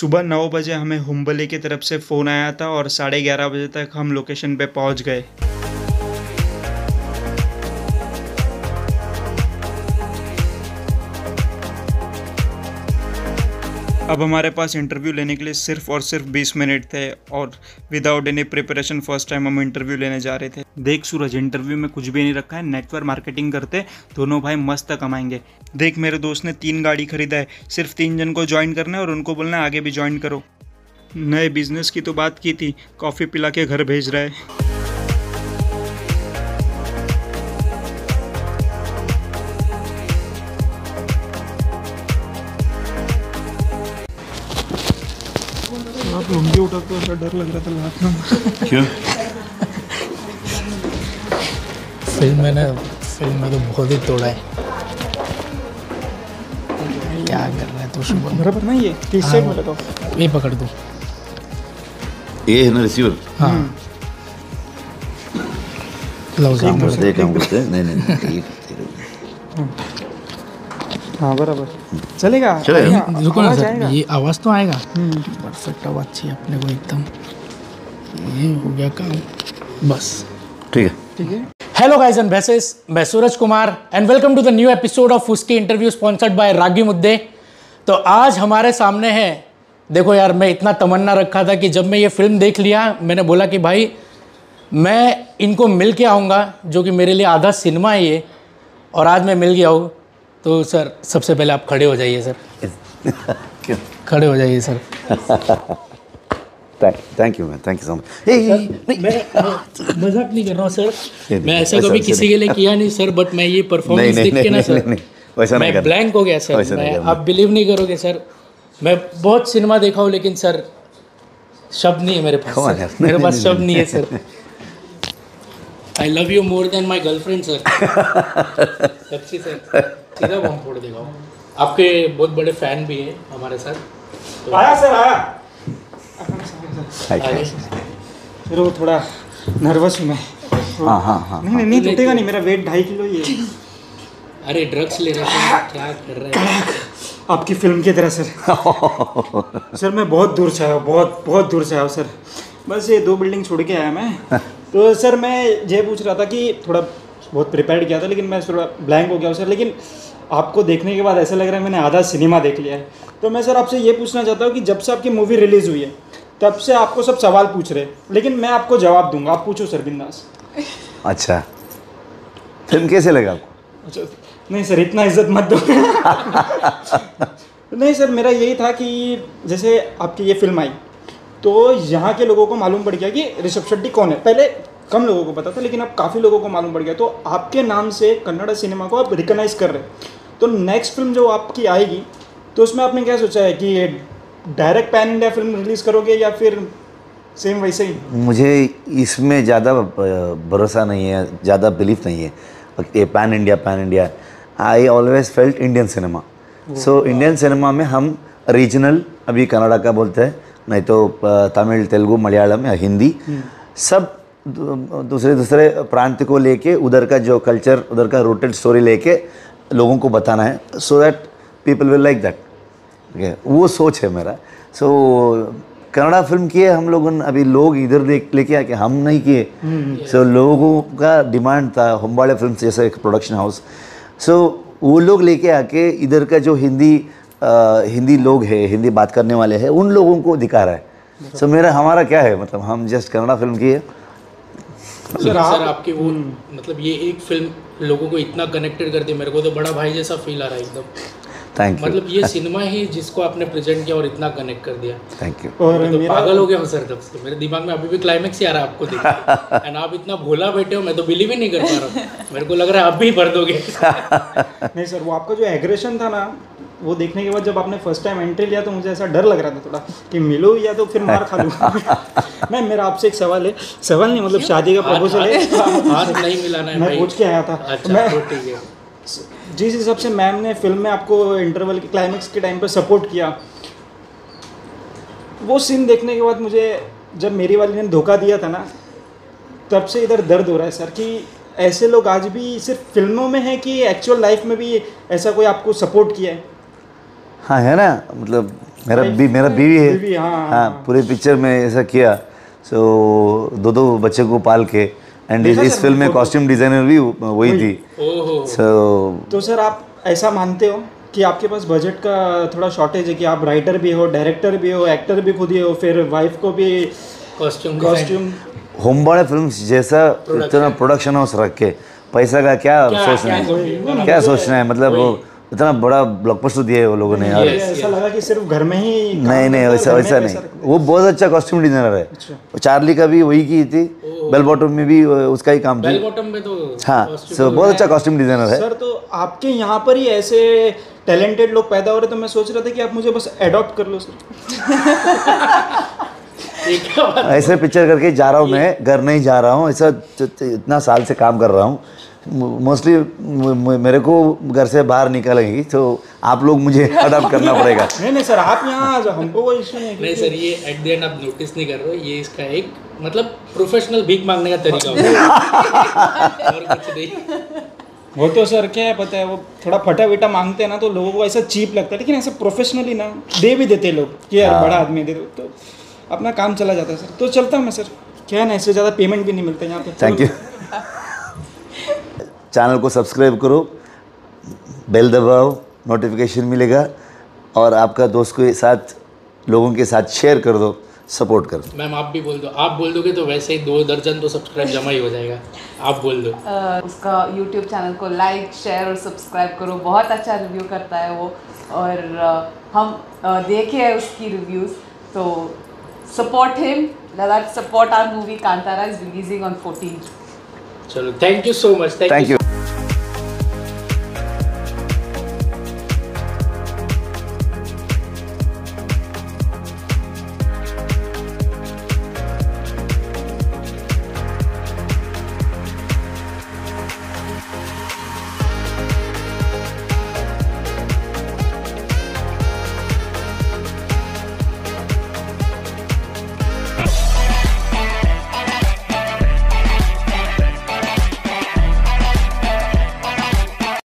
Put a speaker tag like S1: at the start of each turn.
S1: सुबह नौ बजे हमें हुम्बली की तरफ़ से फ़ोन आया था और साढ़े ग्यारह बजे तक हम लोकेशन पे पहुँच गए। अब हमारे पास इंटरव्यू लेने के लिए सिर्फ़ और सिर्फ़ 20 मिनट थे और without any preparation first time हम इंटरव्यू लेने जा रहे थे। देख सूरज इंटरव्यू में कुछ भी नहीं रखा है नेटवर्क मार्केटिंग करते, दोनों भाई मस्त कमाएँगे। देख, मेरे दोस्त ने तीन गाड़ी खरीदा है, सिर्फ़ तीन जन को ज्वाइन करना है और उनको बोलना है, आगे भी ज्वाइन करो। नए बिज़नेस की तो बात की थी कॉफ़ी पिला के घर भेज रहा है। लुंगी उठा तो ऐसा डर लग रहा था लात में।
S2: क्यों?
S3: फ़िल्म में ना फ़िल्म में तो बहुत ही तोड़ा है। क्या कर रहा है तो शुभ
S1: बराबर ना ये किस साइड में लगाओ
S3: ये पकड़ दो
S2: ये है ना रिसीवर
S3: हाँ। लो काम कर
S2: ये काम करते हैं नहीं नहीं नहीं ये करते हैं।
S1: हाँ बराबर। चलेगा?
S2: चलेगा।
S3: रुको ना सर ये आवाज़ तो आएगा। परफेक्ट आवाज़ चाहिए अपने को एकदम ये हो गया काम बस
S2: ठीक है।
S1: ठीक है?
S3: हेलो गाइस एंड वैसेस मैं Suraj Kumar and welcome to the new episode of उसकी इंटरव्यू स्पॉन्सर्ड बाय रागी मुद्दे तो आज हमारे सामने है देखो यार मैं इतना तमन्ना रखा था कि जब मैं ये फ़िल्म देख लिया मैंने बोला कि भाई मैं इनको मिल के आऊँगा जो कि मेरे लिए आधा सिनेमा है ये और आज मैं मिल गया हूँ। तो सर सबसे पहले आप खड़े हो जाइए सर।
S2: क्यों
S3: खड़े हो जाइए sir.
S2: Thank thank you man thank you so much
S3: मैं मैं मज़ाक नहीं कर रहा हूँ सर। मैं ऐसा कभी किसी के लिए किया नहीं सर बट मैं ये परफॉर्मेंस देख के ना
S2: नहीं,
S3: सर
S2: वैसा
S3: मैं ब्लैंक हो गया सर. मैं आप बिलीव नहीं करोगे सर. मैं बहुत सिनेमा देखा हूँ लेकिन सर शब्द नहीं है मेरे पास। मेरे पास शब्द नहीं है sir. I love you more than my girlfriend sir सच्ची सर. सीधा बम फोड़ देगा। आपके बहुत बड़े फ़ैन भी हैं हमारे साथ। तो
S1: आया सर आया। फिर वो थोड़ा नर्वस हूँ मैं।
S2: हाँ हाँ हाँ
S1: नहीं नहीं नहीं टूटेगा नहीं मेरा वेट ढाई किलो ही है।
S3: अरे ड्रग्स ले रहे हैं क्या कर रहे हैं?
S1: आपकी फ़िल्म की तरह सर। सर मैं बहुत दूर से आया हूँ बहुत बहुत दूर से आया हूँ सर। बस ये दो बिल्डिंग छोड़ के आया मैं। तो सर मैं ये पूछ रहा था कि थोड़ा बहुत प्रिपेयर किया था लेकिन मैं थोड़ा ब्लैंक हो गया हूँ सर। लेकिन आपको देखने के बाद ऐसा लग रहा है मैंने आधा सिनेमा देख लिया है। तो मैं सर आपसे ये पूछना चाहता हूँ कि जब से आपकी मूवी रिलीज़ हुई है तब से आपको सब सवाल पूछ रहे हैं। लेकिन मैं आपको जवाब दूँगा। आप पूछो सर बिंदास।
S2: अच्छा। फ़िल्म कैसे लगा आपको?
S1: अच्छा नहीं सर इतना इज़्ज़त मत दो। नहीं सर मेरा यही था कि जैसे आपकी ये फ़िल्म आई तो यहाँ के लोगों को मालूम पड़ गया कि ऋषभ शेट्टी कौन है। पहले कम लोगों को पता था लेकिन अब काफ़ी लोगों को मालूम पड़ गया। तो आपके नाम से कन्नड़ सिनेमा को आप रिकॉग्नाइज कर रहे हैं। तो नेक्स्ट फ़िल्म जो आपकी आएगी तो उसमें आपने क्या सोचा है कि direct pan India film release करोगे या फिर सेम वैसे ही?
S2: मुझे इसमें ज़्यादा भरोसा नहीं है ज़्यादा बिलीफ नहीं है। ये pan India pan India I always felt Indian cinema so Indian cinema में हम रीजनल अभी कनाडा का बोलते हैं नहीं तो तमिल तेलुगु मलयालम या हिंदी सब दूसरे दूसरे प्रांत को लेके उधर का जो कल्चर उधर का रूटेड स्टोरी लेके लोगों को बताना है so that people will like that ठीक वो सोच है मेरा। सो कन्नड़ा फ़िल्म किए हम लोगों ने अभी लोग इधर देख लेके आके हम नहीं किए। सो so, लोगों का डिमांड था होम्बाड़े फ़िल्म जैसा एक प्रोडक्शन हाउस सो वो लोग लेके आके इधर का जो हिंदी अ, हिंदी लोग है हिंदी बात करने वाले हैं उन लोगों को दिखा रहा है। सो so, मेरा हमारा क्या है? मतलब हम जस्ट कन्नड़ा फ़िल्म किए।
S3: सर आपकी वो मतलब ये एक फ़िल्म लोगों को इतना कनेक्टेड कर दी मेरे को तो बड़ा भाई जैसा फील आ रहा है एकदम।
S2: थैंक यू
S3: मतलब ये सिनेमा ही जिसको आपने प्रेजेंट किया और इतना कनेक्ट कर दिया।
S2: थैंक यू
S1: और
S3: मैं तो
S1: मेरा
S3: पागल हो गया हूँ सर तब से। मेरे दिमाग में अभी भी क्लाइमेक्स ही आ रहा है आपको देख एंड आप इतना भोला बैठे हो मैं तो बिलीव ही नहीं कर पा रहा हूँ। मेरे को लग रहा है आप भी भर दोगे
S1: नहीं सर वो आपका जो एग्रेशन था ना वो देखने के बाद जब आपने फ़र्स्ट टाइम एंट्री लिया तो मुझे ऐसा डर लग रहा था थोड़ा कि मिलो या तो फिर मार खा लूँ। मैं मेरा आपसे एक सवाल है। सवाल नहीं मतलब शादी का प्रपोजल है।
S3: नहीं मिलाना है
S1: मैं पूछ के आया था।
S3: अच्छा
S1: मैं
S3: तो
S1: जिस हिसाब से मैम ने फ़िल्म में आपको इंटरवल के क्लाइमेक्स के टाइम पर सपोर्ट किया। वो सीन देखने के बाद मुझे जब मेरी वाली ने धोखा दिया था ना तब से इधर दर्द हो रहा है सर कि ऐसे लोग आज भी सिर्फ़ फ़िल्मों में हैं कि एक्चुअल लाइफ में भी ऐसा कोई आपको सपोर्ट किया है?
S2: हाँ है ना? मतलब मेरा भी मेरा बीवी है।
S1: बीवी, हाँ,
S2: हाँ पूरे पिक्चर में ऐसा किया। सो दो दो बच्चे को पाल के। एंड इस, इस फ़िल्म में कॉस्ट्यूम डिज़ाइनर भी वही थी।
S3: ओहो।
S2: सो
S1: तो सर आप ऐसा मानते हो कि आपके पास बजट का थोड़ा शॉर्टेज है कि आप राइटर भी हो डायरेक्टर भी हो एक्टर भी खुद ही हो फिर वाइफ को भी
S3: कॉस्ट्यूम
S1: कॉस्ट्यूम
S2: होमबाड़े फ़िल्म जैसा इतना प्रोडक्शन हाउस रख के पैसा का क्या सोचना है? क्या सोचना है? मतलब इतना बड़ा ब्लॉकबस्टर दिया है वो लोगों ने यार।
S1: ऐसा लगा कि सिर्फ़ घर में ही
S2: नहीं नहीं वैसा वैसा नहीं। वो बहुत अच्छा कॉस्ट्यूम डिज़ाइनर है।
S1: अच्छा।
S2: चार्ली का भी वही की थी बेल बॉटम में भी उसका ही काम
S3: बेल बॉटम में तो
S2: हाँ
S3: costume
S2: सो बहुत अच्छा कॉस्ट्यूम डिज़ाइनर है।
S1: सर तो आपके यहाँ पर ही ऐसे टैलेंटेड लोग पैदा हो रहे तो मैं सोच रहा था कि आप मुझे बस अडॉप्ट कर लो सर
S2: ऐसे पिक्चर करके जा रहा हूँ मैं घर नहीं जा रहा हूँ ऐसा इतना साल से काम कर रहा हूँ। मोस्टली मेरे को घर से बाहर निकलेंगी तो आप लोग मुझे अडॉप्ट करना पड़ेगा।
S1: नहीं नहीं सर आप यहाँ आ जाओ हमको कोई इशू नहीं
S3: नहीं सर ये एट द एंड आप नोटिस नहीं कर रहे हो ये इसका एक मतलब प्रोफेशनल भीख मांगने का तरीका और कुछ नहीं।
S1: वो तो सर क्या है पता है वो थोड़ा फटा विटा मांगते हैं ना तो लोगों को ऐसा चीप लगता है लेकिन ऐसा प्रोफेशनली ना दे भी देते लोग कि यार बड़ा आदमी दे दो तो अपना काम चला जाता है सर। तो चलता हूँ मैं सर। क्या है ना इससे ज़्यादा पेमेंट भी नहीं मिलता यहाँ पे।
S2: थैंक यू चैनल को सब्सक्राइब करो बेल दबाओ नोटिफिकेशन मिलेगा और आपका दोस्त के साथ लोगों के साथ शेयर कर दो सपोर्ट कर दो।
S3: मैम आप भी बोल दो। आप बोल दोगे तो वैसे ही दो दर्जन तो सब्सक्राइब जमा ही हो जाएगा। आप बोल दो।
S4: अ, उसका यूट्यूब चैनल को लाइक शेयर और सब्सक्राइब करो। बहुत अच्छा रिव्यू करता है वो। और अ, हम अ, देखे हैं उसकी रिव्यूज़ तो support him let's support our movie Kantara is releasing on 14
S3: चलो thank you so much
S2: thank you